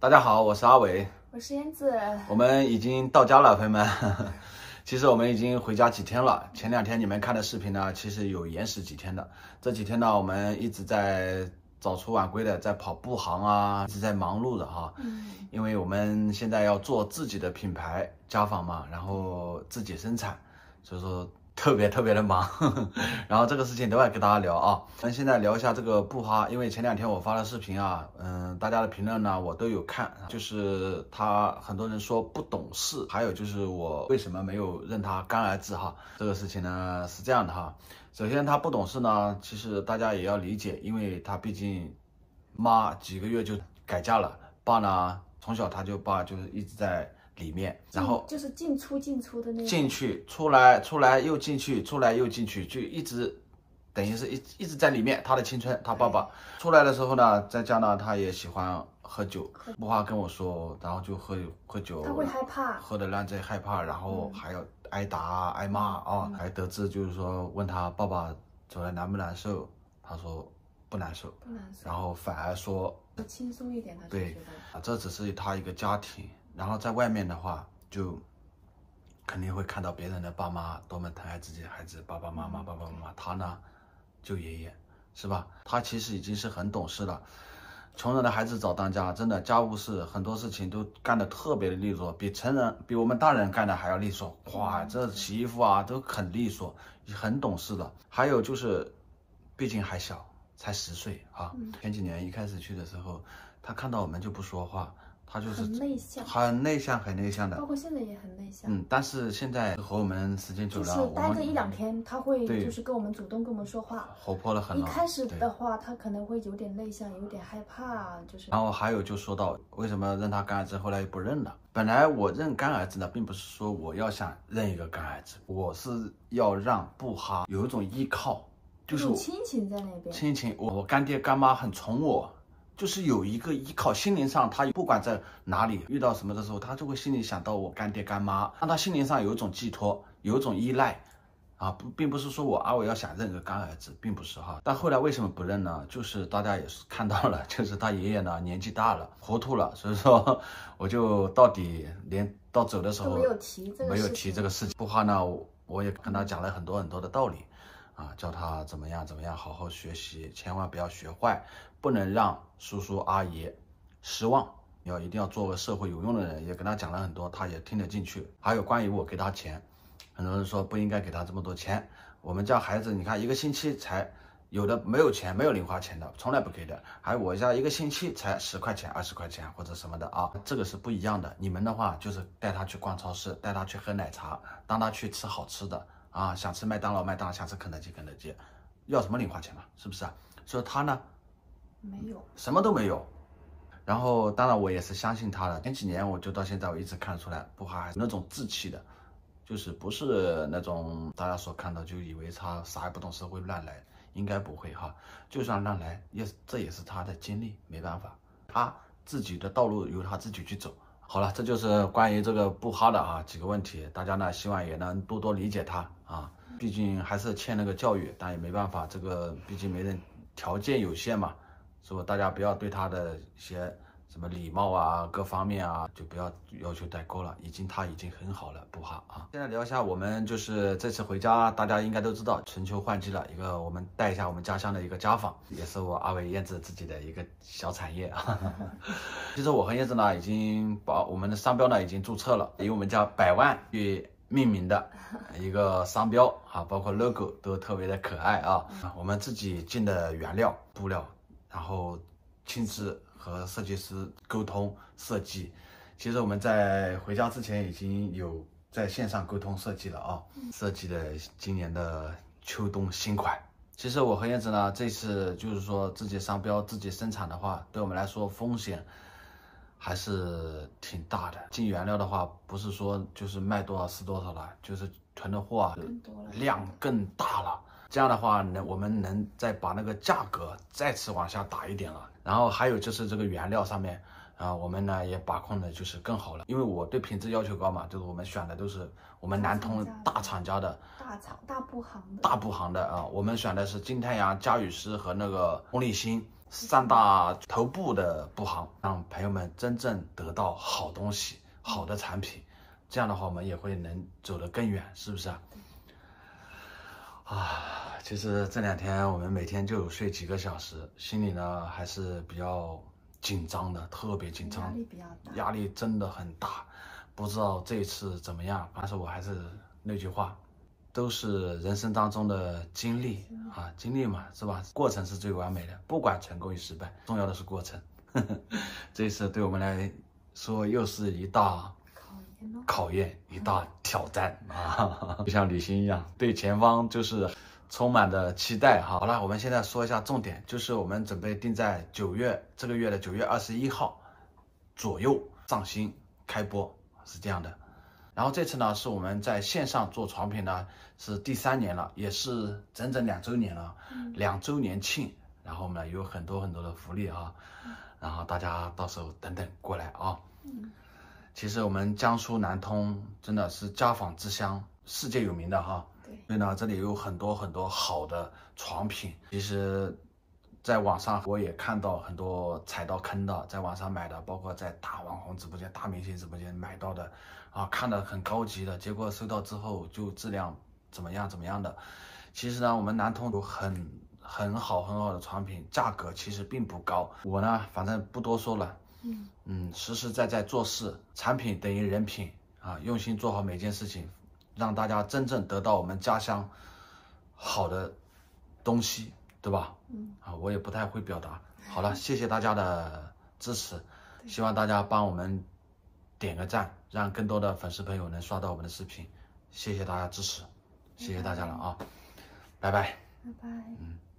大家好，我是阿伟，我是燕子。我们已经到家了，朋友们。其实我们已经回家几天了。前两天你们看的视频呢，其实有延时几天的。这几天呢，我们一直在早出晚归的，在跑步行啊，一直在忙碌的哈。嗯。因为我们现在要做自己的品牌家纺嘛，然后自己生产，所以说。特别特别的忙，呵 呵然后这个事情都要跟大家聊啊。咱现在聊一下这个布哈，因为前两天我发了视频啊，嗯，大家的评论呢我都有看，就是他很多人说不懂事，还有就是我为什么没有认他干儿子哈。这个事情呢是这样的哈，首先他不懂事呢，其实大家也要理解，因为他毕竟妈几个月就改嫁了，爸呢从小他就爸就是一直在。里面，然后就是进出进出的那进去出来出来又进去出来又进去，就一直等于是一一直在里面。他的青春，他爸爸。出来的时候呢，在家呢，他也喜欢喝酒。木花跟我说，然后就喝喝酒，他会害怕，喝的烂醉害怕，然后还要挨打挨骂啊，还得知就是说问他爸爸走了难不难受，他说不难受，不难受，然后反而说轻松一点，他对啊，这只是他一个家庭。然后在外面的话，就肯定会看到别人的爸妈多么疼爱自己的孩子，爸爸妈妈，爸爸妈妈，他呢，就爷爷，是吧？他其实已经是很懂事了。穷人的孩子早当家，真的家务事很多事情都干得特别的利索，比成人比我们大人干的还要利索。哇，这洗衣服啊都很利索，很懂事的。还有就是，毕竟还小，才十岁啊。前几年一开始去的时候，他看到我们就不说话。他就是很内向，很内向，很内向的，包括现在也很内向。嗯，但是现在和我们时间久了，就是待个一两天，他会就是跟我们主动跟我们说话，活泼了很。一开始的话，他可能会有点内向，有点害怕，就是。然后还有就说到为什么认他干儿子，后来又不认了。本来我认干儿子呢，并不是说我要想认一个干儿子，我是要让布哈有一种依靠，就是亲情在那边。亲情，我我干爹干妈很宠我。就是有一个依靠，心灵上他不管在哪里遇到什么的时候，他就会心里想到我干爹干妈，让他心灵上有一种寄托，有一种依赖，啊不，并不是说我阿伟要想认个干儿子，并不是哈。但后来为什么不认呢？就是大家也是看到了，就是他爷爷呢年纪大了，糊涂了，所以说我就到底连到走的时候没有提这个没有提这个事情。不话呢，我也跟他讲了很多很多的道理。啊，教他怎么样怎么样好好学习，千万不要学坏，不能让叔叔阿姨失望。要一定要做个社会有用的人，也跟他讲了很多，他也听得进去。还有关于我给他钱，很多人说不应该给他这么多钱。我们家孩子，你看一个星期才有的没有钱，没有零花钱的，从来不给的。还有我家一个星期才十块钱、二十块钱或者什么的啊，这个是不一样的。你们的话就是带他去逛超市，带他去喝奶茶，当他去吃好吃的。啊，想吃麦当劳，麦当劳；想吃肯德基，肯德基，要什么零花钱嘛？是不是啊？所以他呢，没有，什么都没有。然后，当然我也是相信他的。前几年我就到现在，我一直看得出来，不还是那种志气的，就是不是那种大家所看到就以为他啥也不懂事会乱来，应该不会哈。就算乱来，也这也是他的经历，没办法，他自己的道路由他自己去走。好了，这就是关于这个布哈的啊几个问题，大家呢希望也能多多理解他啊，毕竟还是欠那个教育，但也没办法，这个毕竟没人条件有限嘛，是不？大家不要对他的一些。什么礼貌啊，各方面啊，就不要要求太高了。已经他已经很好了，不怕啊。现在聊一下，我们就是这次回家，大家应该都知道，春秋换季了。一个我们带一下我们家乡的一个家纺，也是我阿伟燕子自己的一个小产业啊。其实我和燕子呢，已经把我们的商标呢已经注册了，以我们家百万去命名的一个商标啊，包括 logo 都特别的可爱啊。我们自己进的原料布料，然后亲自。和设计师沟通设计，其实我们在回家之前已经有在线上沟通设计了啊，设计的今年的秋冬新款。其实我和燕子呢，这次就是说自己商标自己生产的话，对我们来说风险还是挺大的。进原料的话，不是说就是卖多少是多少了，就是囤的货啊量更大了。这样的话，能我们能再把那个价格再次往下打一点了。然后还有就是这个原料上面，啊，我们呢也把控的就是更好了。因为我对品质要求高嘛，就是我们选的都是我们南通大厂家的大厂大布行的大布行的啊。我们选的是金太阳、嘉宇诗和那个红立新三大头部的布行，让朋友们真正得到好东西、好的产品。这样的话，我们也会能走得更远，是不是啊？啊，其实这两天我们每天就睡几个小时，心里呢还是比较紧张的，特别紧张，压力比较大，压力真的很大。不知道这次怎么样，但是我还是那句话，都是人生当中的经历啊，经历嘛，是吧？过程是最完美的，不管成功与失败，重要的是过程。这一次对我们来说又是一大考验咯。考验，一大挑战啊，就像旅行一样，对前方就是充满的期待哈。好了，我们现在说一下重点，就是我们准备定在九月这个月的九月二十一号左右上新开播，是这样的。然后这次呢，是我们在线上做床品呢，是第三年了，也是整整两周年了，两周年庆。然后呢，有很多很多的福利啊，然后大家到时候等等过来啊。其实我们江苏南通真的是家纺之乡，世界有名的哈。对所以呢，这里有很多很多好的床品。其实，在网上我也看到很多踩到坑的，在网上买的，包括在大网红直播间、大明星直播间买到的，啊，看的很高级的，结果收到之后就质量怎么样怎么样的。其实呢，我们南通有很很好很好的产品，价格其实并不高。我呢，反正不多说了。嗯，嗯，实实在在做事，产品等于人品啊，用心做好每件事情，让大家真正得到我们家乡好的东西，对吧？嗯，啊，我也不太会表达。好了，谢谢大家的支持，希望大家帮我们点个赞，让更多的粉丝朋友能刷到我们的视频，谢谢大家支持，谢谢大家了啊，拜拜。拜拜。嗯。